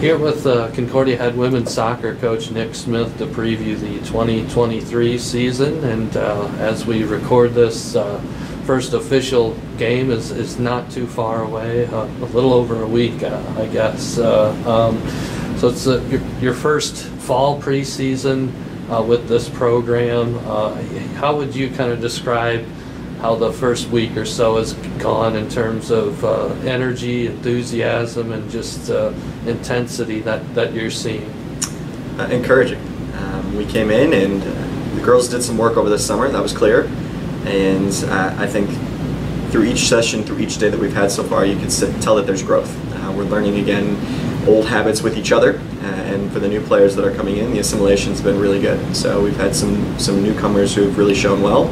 Here with uh, Concordia head women's soccer coach Nick Smith to preview the 2023 season. And uh, as we record this, uh, first official game is, is not too far away, uh, a little over a week, uh, I guess. Uh, um, so it's your, your first fall preseason with this program. How would you kind of describe how the first week or so has gone in terms of uh, energy, enthusiasm, and just uh, intensity that, that you're seeing? Uh, encouraging. Um, we came in and uh, the girls did some work over the summer, that was clear. And uh, I think through each session, through each day that we've had so far, you can sit, tell that there's growth. Uh, we're learning again old habits with each other. and for the new players that are coming in, the assimilation's been really good. So we've had some, some newcomers who've really shown well.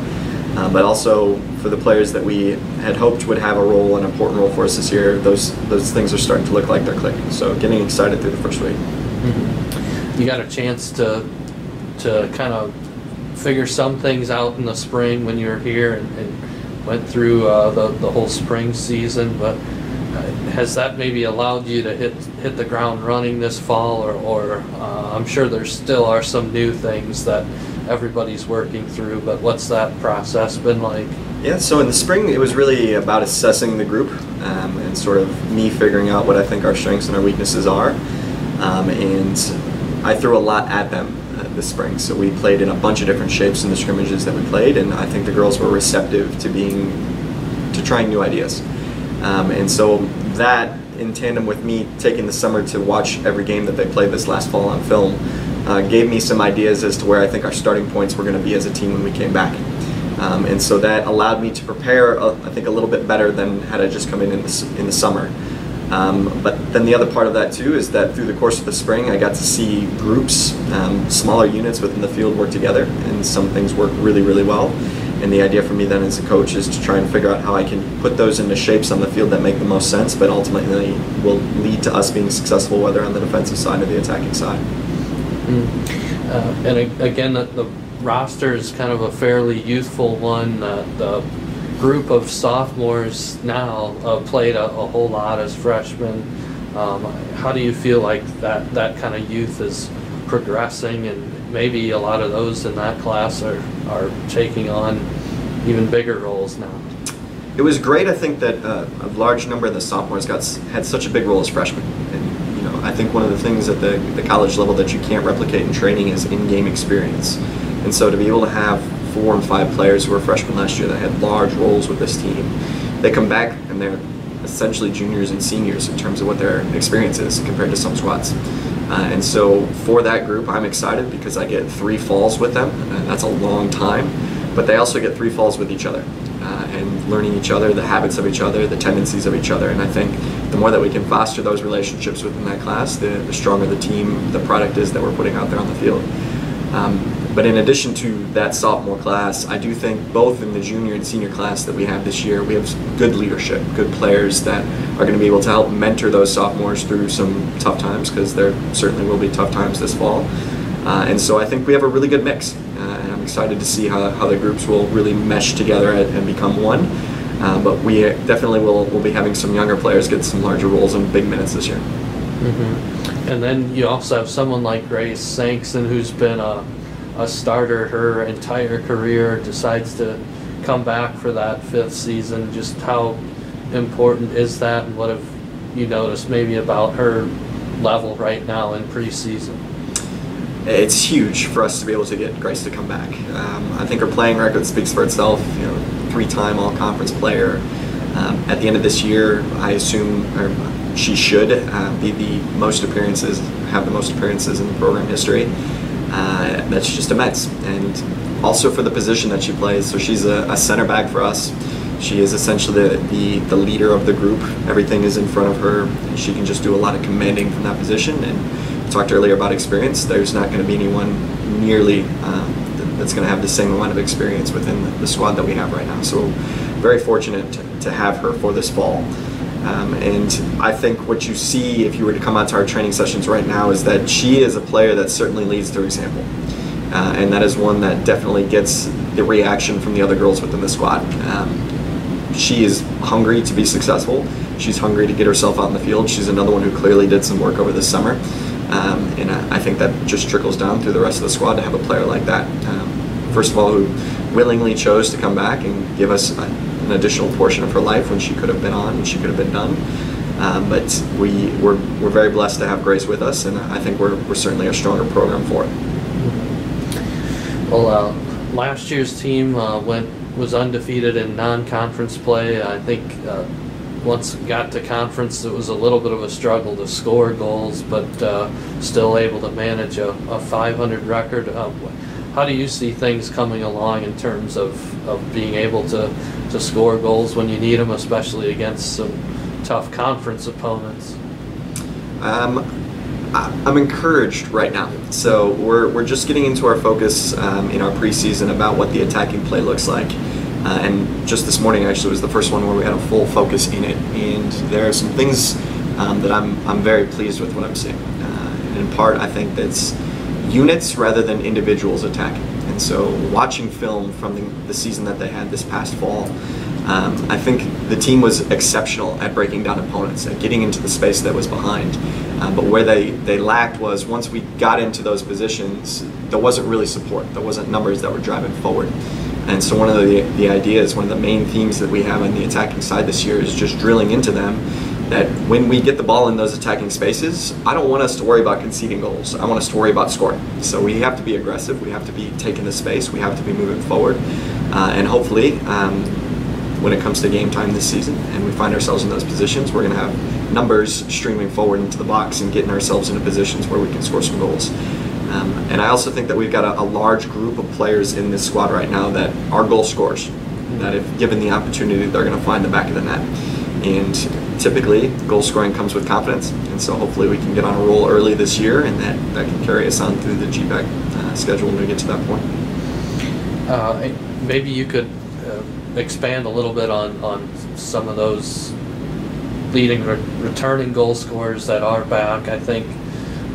Uh, but also for the players that we had hoped would have a role, an important role for us this year, those those things are starting to look like they're clicking. So getting excited through the first week. Mm-hmm. You got a chance to to kind of figure some things out in the spring when you were here and, and went through uh, the the whole spring season, but. Uh, has that maybe allowed you to hit hit the ground running this fall, or, or uh, I'm sure there still are some new things that everybody's working through, but what's that process been like? Yeah, so in the spring, it was really about assessing the group um, and sort of me figuring out what I think our strengths and our weaknesses are. Um, and I threw a lot at them uh, this spring. So we played in a bunch of different shapes in the scrimmages that we played, and I think the girls were receptive to being, to trying new ideas. Um, and so that, in tandem with me taking the summer to watch every game that they played this last fall on film, uh, gave me some ideas as to where I think our starting points were going to be as a team when we came back. Um, and so that allowed me to prepare, uh, I think, a little bit better than had I just come in in the, in the summer. Um, but then the other part of that too is that through the course of the spring, I got to see groups, um, smaller units within the field work together, and some things work really, really well. And the idea for me then as a coach is to try and figure out how I can put those into shapes on the field that make the most sense, but ultimately will lead to us being successful, whether on the defensive side or the attacking side. Mm. Uh, and again, the, the, roster is kind of a fairly youthful one. Uh, the group of sophomores now uh, played a, a, whole lot as freshmen. Um, how do you feel like that, that kind of youth is progressing and maybe a lot of those in that class are, are taking on even bigger roles now? It was great, I think, that uh, a large number of the sophomores got had such a big role as freshmen. And I think one of the things at the, the college level that you can't replicate in training is in-game experience. And so to be able to have four and five players who were freshmen last year that had large roles with this team, they come back and they're essentially juniors and seniors in terms of what their experience is compared to some squads. Uh, and so for that group, I'm excited because I get three falls with them, and that's a long time. But they also get three falls with each other uh, and learning each other, the habits of each other, the tendencies of each other. And I think the more that we can foster those relationships within that class, the, the stronger the team, the product is that we're putting out there on the field. Um, but in addition to that sophomore class, I do think both in the junior and senior class that we have this year, we have good leadership, good players that are going to be able to help mentor those sophomores through some tough times because there certainly will be tough times this fall. Uh, and so I think we have a really good mix. Uh, and I'm excited to see how, how the groups will really mesh together and become one. Uh, but we definitely will, will be having some younger players get some larger roles and big minutes this year. Mm-hmm. And then you also have someone like Grace Sankson, who's been a, a starter her entire career, decides to come back for that fifth season. Just how important is that, and what have you noticed maybe about her level right now in preseason? it's huge for us to be able to get Grace to come back. Um, I think her playing record speaks for itself. You know, three-time All-Conference player. Um, at the end of this year, I assume she should uh, be the most appearances, have the most appearances in the program history. Uh, that's just immense, and also for the position that she plays. So she's a, a center back for us. She is essentially the, the, the leader of the group. Everything is in front of her. She can just do a lot of commanding from that position and talked earlier about experience, there's not going to be anyone nearly um, that's going to have the same amount of experience within the squad that we have right now. So very fortunate to, have her for this fall. Um, and I think what you see if you were to come out to our training sessions right now is that she is a player that certainly leads through example. Uh, and that is one that definitely gets the reaction from the other girls within the squad. Um, she is hungry to be successful she's hungry to get herself out in the field. She's another one who clearly did some work over the summer. Um, and I, think that just trickles down through the rest of the squad to have a player like that. Um, first of all, who willingly chose to come back and give us a, an additional portion of her life when she could have been on and she could have been done. Um, but we, we're, we're very blessed to have Grace with us, and I think we're, we're certainly a stronger program for it. Well, uh, last year's team uh, went was undefeated in non-conference play. I think uh, once it got to conference, it was a little bit of a struggle to score goals, but uh, still able to manage a, a 500 record. Uh, how do you see things coming along in terms of, of being able to, to score goals when you need them, especially against some tough conference opponents? Um, I'm encouraged right now. So we're, we're just getting into our focus um, in our preseason about what the attacking play looks like. Uh, and just this morning actually was the first one where we had a full focus in it. And there are some things um, that I'm, I'm very pleased with what I'm seeing. Uh, and in part, I think that's units rather than individuals attacking. And so watching film from the, the season that they had this past fall, um, I think the team was exceptional at breaking down opponents, at getting into the space that was behind. Uh, but where they, they lacked was once we got into those positions, there wasn't really support. There wasn't numbers that were driving forward. And so one of the, the ideas, one of the main themes that we have on the attacking side this year is just drilling into them that when we get the ball in those attacking spaces, I don't want us to worry about conceding goals. I want us to worry about scoring. So we have to be aggressive. We have to be taking the space. We have to be moving forward. Uh, and hopefully, um, when it comes to game time this season and we find ourselves in those positions, we're going to have numbers streaming forward into the box and getting ourselves into positions where we can score some goals. Um, and I also think that we've got a, a, large group of players in this squad right now that are goal scorers, that if given the opportunity, they're going to find the back of the net. And typically, goal scoring comes with confidence. And so hopefully we can get on a roll early this year and that, that can carry us on through the GPAC uh, schedule when we get to that point. Uh, maybe you could expand a little bit on, on some of those leading re- returning goal scorers that are back. I think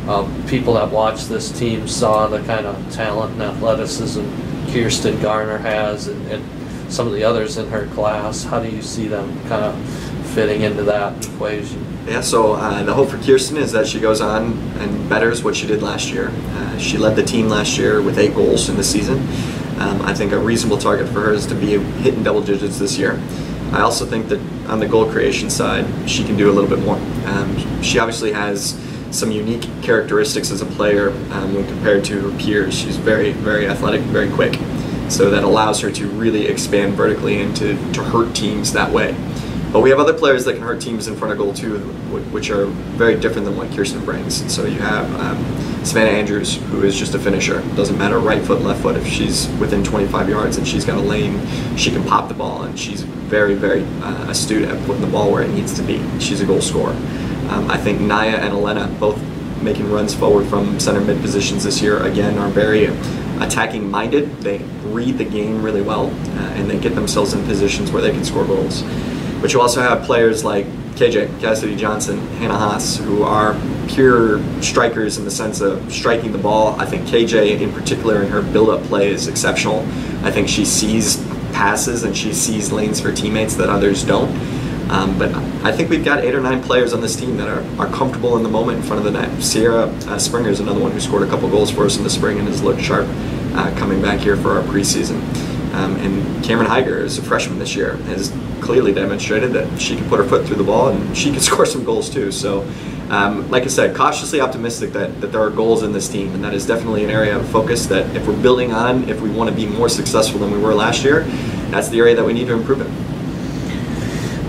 um, people that watch this team saw the kind of talent and athleticism Kirsten Garner has and, and some of the others in her class. How do you see them kind of fitting into that equation? Yeah, so uh, the hope for Kirsten is that she goes on and betters what she did last year. Uh, she led the team last year with eight goals in the season. Um, I think a reasonable target for her is to be hitting double digits this year. I also think that on the goal creation side, she can do a little bit more. Um, she obviously has some unique characteristics as a player um, when compared to her peers. She's very, very athletic, very quick. So that allows her to really expand vertically and to, to hurt teams that way. But we have other players that can hurt teams in front of goal too, which are very different than what Kirsten brings. So you have um, Savannah Andrews, who is just a finisher. Doesn't matter right foot, left foot. If she's within 25 yards and she's got a lane, she can pop the ball, and she's very, very uh, astute at putting the ball where it needs to be. She's a goal scorer. Um, I think Naya and Elena both making runs forward from center mid positions this year again are very attacking minded. They read the game really well, uh, and they get themselves in positions where they can score goals. But you also have players like KJ, Cassidy Johnson, Hannah Haas, who are pure strikers in the sense of striking the ball. I think KJ, in particular, in her build-up play, is exceptional. I think she sees passes and she sees lanes for teammates that others don't. Um, but I think we've got eight or nine players on this team that are, are comfortable in the moment in front of the net. Sierra uh, Springer is another one who scored a couple goals for us in the spring and has looked sharp uh, coming back here for our preseason. Um, and Cameron Heiger is a freshman this year, has clearly demonstrated that she can put her foot through the ball and she can score some goals too. So, um, like I said, cautiously optimistic that, that there are goals in this team, and that is definitely an area of focus that if we're building on, if we want to be more successful than we were last year, that's the area that we need to improve in.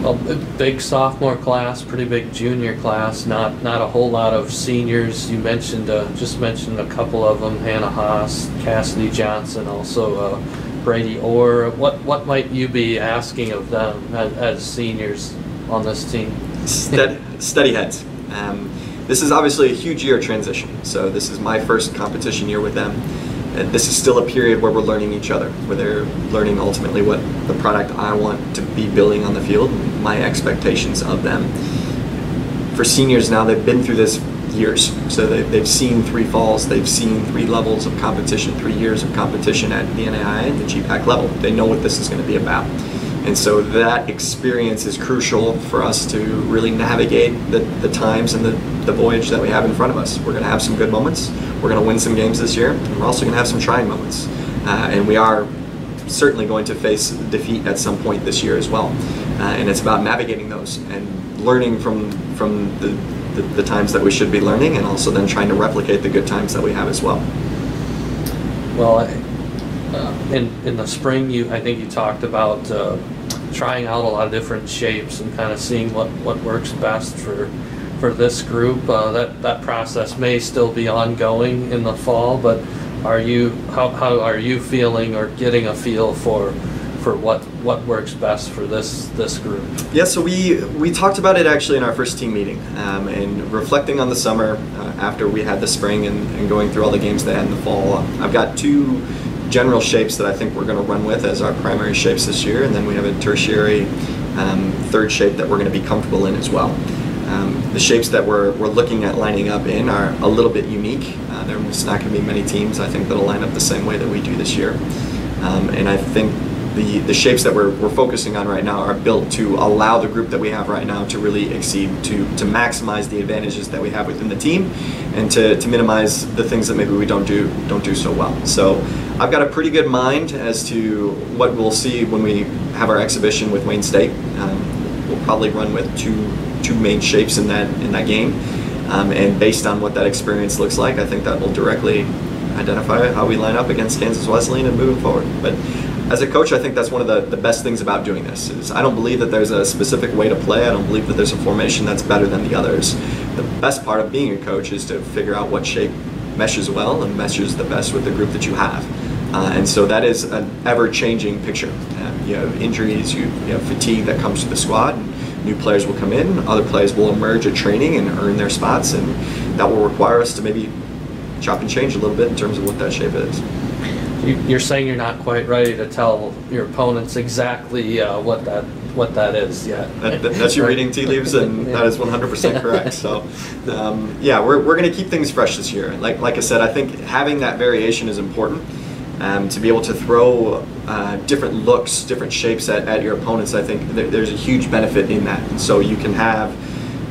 Well, big sophomore class, pretty big junior class. Not not a whole lot of seniors. You mentioned uh, just mentioned a couple of them: Hannah Haas, Cassidy Johnson, also uh, Brady Orr. What what might you be asking of them as, as seniors on this team? Steady, steady heads. Um, this is obviously a huge year transition. So this is my first competition year with them. And this is still a period where we're learning each other, where they're learning ultimately what the product I want to be building on the field, my expectations of them. For seniors now, they've been through this years. So they, they've seen three falls, they've seen three levels of competition, three years of competition at the NAIA and the GPAC level. They know what this is going to be about. And so that experience is crucial for us to really navigate the, the times and the, the voyage that we have in front of us. We're going to have some good moments. We're going to win some games this year. And we're also going to have some trying moments. Uh, and we are certainly going to face defeat at some point this year as well. Uh, and it's about navigating those and learning from, from the, the, the times that we should be learning and also then trying to replicate the good times that we have as well. Well, in in the spring, you I think you talked about uh, trying out a lot of different shapes and kind of seeing what what works best for for this group. Uh, that that process may still be ongoing in the fall, but are you how how are you feeling or getting a feel for for what what works best for this this group? Yeah, so we we talked about it actually in our first team meeting, um, and reflecting on the summer uh, after we had the spring and, and going through all the games they had in the fall. I've got two general shapes that I think we're going to run with as our primary shapes this year, and then we have a tertiary um, third shape that we're going to be comfortable in as well. Um, the shapes that we're, we're looking at lining up in are a little bit unique. Uh, there's not going to be many teams, I think, that'll line up the same way that we do this year. Um, and I think the, the shapes that we're, we're focusing on right now are built to allow the group that we have right now to really exceed, to, to maximize the advantages that we have within the team, and to, to minimize the things that maybe we don't do don't do so well. So I've got a pretty good mind as to what we'll see when we have our exhibition with Wayne State. Um, we'll probably run with two two main shapes in that in that game, um, and based on what that experience looks like, I think that will directly identify how we line up against Kansas Wesleyan and moving forward. But as a coach, I think that's one of the, the best things about doing this. Is I don't believe that there's a specific way to play. I don't believe that there's a formation that's better than the others. The best part of being a coach is to figure out what shape meshes well and meshes the best with the group that you have. Uh, and so that is an ever-changing picture. Uh, you have injuries, you, you, have fatigue that comes to the squad. New players will come in, other players will emerge at training and earn their spots, and that will require us to maybe chop and change a little bit in terms of what that shape is. You're saying you're not quite ready to tell your opponents exactly uh, what that what that is yet. That, that's your reading tea leaves, and that is 100% correct. So, um, yeah, we're, we're going to keep things fresh this year. Like like I said, I think having that variation is important. Um, to be able to throw uh, different looks, different shapes at, at your opponents, I think th- there's a huge benefit in that. And so you can have,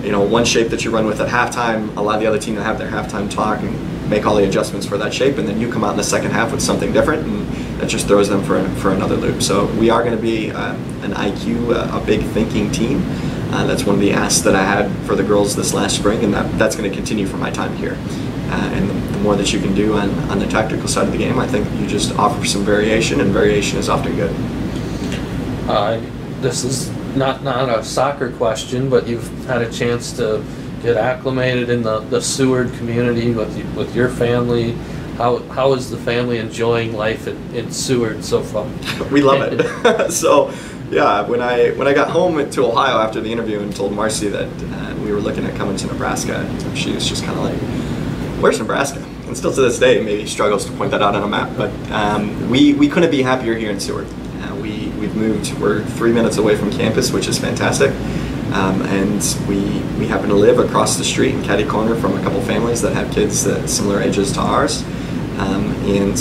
you know, one shape that you run with at halftime, allow the other team to have their halftime talk and make all the adjustments for that shape, and then you come out in the second half with something different, and that just throws them for, for another loop. So we are going to be uh, an IQ, uh, a big thinking team. Uh, that's one of the asks that I had for the girls this last spring, and that, that's going to continue for my time here. Uh, and the, the, more that you can do on, on the tactical side of the game, I think you just offer some variation, and variation is often good. Uh, this is not not a soccer question, but you've had a chance to get acclimated in the, the Seward community with with your family. How how is the family enjoying life in, in Seward so far? we love it. so yeah, when I when I got home to Ohio after the interview and told Marcy that uh, we were looking at coming to Nebraska, she was just kind of like where's Nebraska? And still to this day, maybe struggles to point that out on a map. But um, we, we couldn't be happier here in Seward. Uh, we, we've moved, we're three minutes away from campus, which is fantastic. Um, and we, we happen to live across the street in Caddy Corner from a couple families that have kids that similar ages to ours. Um, and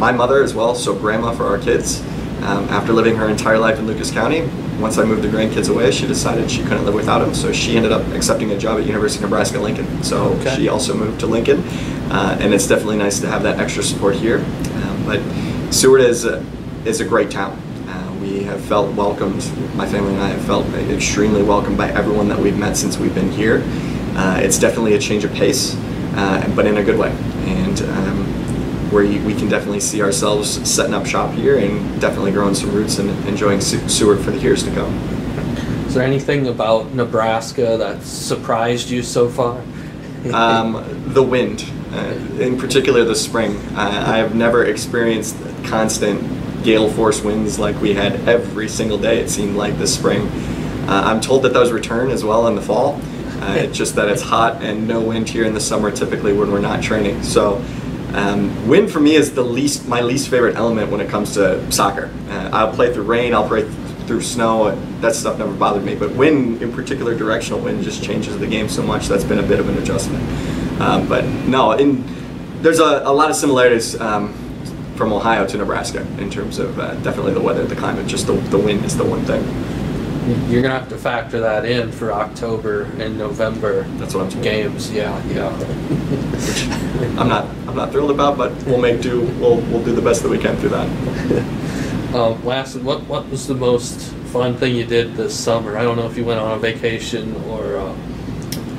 my mother as well, so grandma for our kids. Um, after living her entire life in Lucas County, once I moved the grandkids away, she decided she couldn't live without them. So she ended up accepting a job at University of Nebraska Lincoln. So okay. she also moved to Lincoln, uh, and it's definitely nice to have that extra support here. Um, but Seward is a, is a great town. Uh, we have felt welcomed. My family and I have felt extremely welcomed by everyone that we've met since we've been here. Uh, it's definitely a change of pace, uh, but in a good way. And where we can definitely see ourselves setting up shop here and definitely growing some roots and enjoying Seward for the years to come. Is there anything about Nebraska that surprised you so far? um, the wind, uh, in particular the spring. Uh, I have never experienced constant gale force winds like we had every single day, it seemed like this spring. Uh, I'm told that those return as well in the fall. Uh, just that it's hot and no wind here in the summer typically when we're not training. So um, wind for me is the least my least favorite element when it comes to soccer. Uh, I'll play through rain, I'll play through snow. That stuff never bothered me, but wind, in particular, directional wind, just changes the game so much. That's been a bit of an adjustment. Um, but no, in, there's a, a, lot of similarities um, from Ohio to Nebraska in terms of uh, definitely the weather, the climate. Just the, the wind is the one thing. You're gonna have to factor that in for October and November That's what I'm told. games. Yeah, yeah. I'm not I'm not thrilled about, but we'll make do. We'll we'll do the best that we can through that. Um, last, what what was the most fun thing you did this summer? I don't know if you went on a vacation or, uh,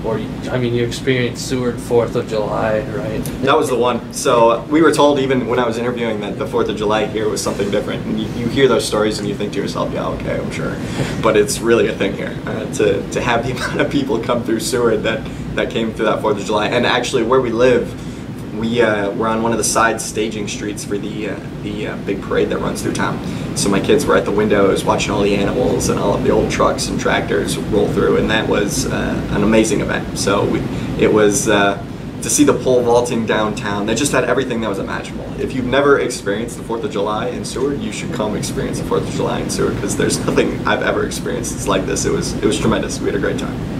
or I mean, you experienced Seward Fourth of July, right? That was the one. So we were told even when I was interviewing that the Fourth of July here was something different, and you, you hear those stories and you think to yourself, yeah, okay, I'm sure, but it's really a thing here. Uh, to to have the amount of people come through Seward that that came through that Fourth of July, and actually where we live. We uh, were on one of the side staging streets for the uh, the uh, big parade that runs through town. So my kids were at the windows watching all the animals and all of the old trucks and tractors roll through, and that was uh, an amazing event. So we, it was uh, to see the pole vaulting downtown. They just had everything that was imaginable. If you've never experienced the Fourth of July in Seward, you should come experience the Fourth of July in Seward because there's nothing I've ever experienced like this. It was it was tremendous. We had a great time.